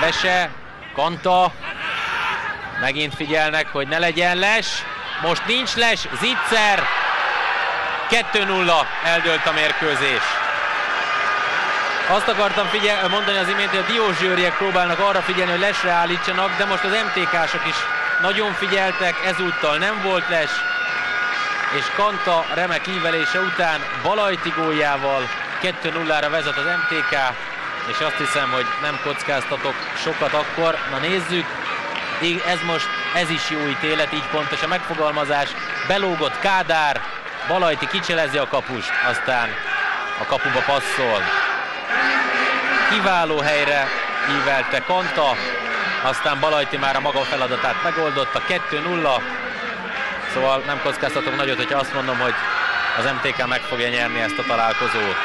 Vese, Kanta, megint figyelnek, hogy ne legyen les, most nincs les, Zitzer, 2-0 eldőlt a mérkőzés. Azt akartam figyel, mondani az imént, hogy a diózsőriek próbálnak arra figyelni, hogy lesre állítsanak, de most az MTK-sok is nagyon figyeltek, ezúttal nem volt les, és Kanta remek ívelése után Balajti góljával 2-0-ra vezet az MTK, és azt hiszem, hogy nem kockáztatok sokat akkor. Na nézzük, ez most, ez is jó ítélet, így pontos a megfogalmazás. Belógott Kádár, Balajti kicselezi a kapust, aztán a kapuba passzol. Kiváló helyre ívelte Kanta, aztán Balajti már a maga feladatát megoldotta, 2-0. Szóval nem kockáztatok nagyot, hogyha azt mondom, hogy az MTK meg fogja nyerni ezt a találkozót.